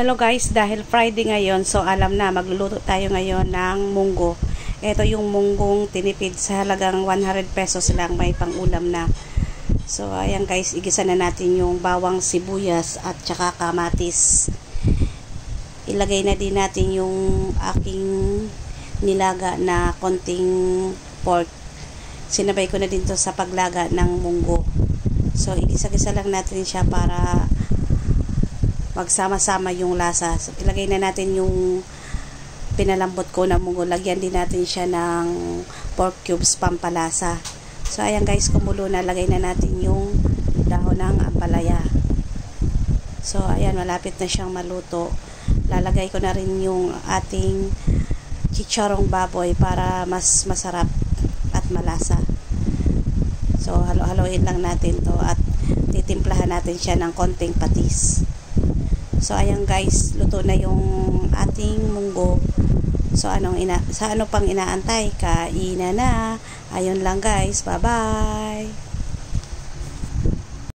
Hello guys, dahil Friday ngayon, so alam na, magluluto tayo ngayon ng munggo. Ito yung munggong tinipid sa halagang 100 pesos lang, may pangulam na. So ayan guys, igisa na natin yung bawang sibuyas at saka kamatis. Ilagay na din natin yung aking nilaga na konting pork. Sinabay ko na din to sa paglaga ng munggo. So igisa-gisa lang natin siya para magsama-sama yung lasa. So, ilagay na natin yung pinalambot ko na munggo. Lagyan din natin siya ng pork cubes pampalasa. So, ayan guys, kumulo na. Lagay na natin yung dahon ng ampalaya. So, ayan, malapit na siyang maluto. Lalagay ko na rin yung ating chicharong baboy para mas masarap at malasa. So, halo-haloin lang natin to at titimplahan natin siya ng konting patis. So ayan guys, luto na yung ating munggo. So anong ina sa ano pang inaantay? Kaina na. Ayun lang guys. Bye-bye.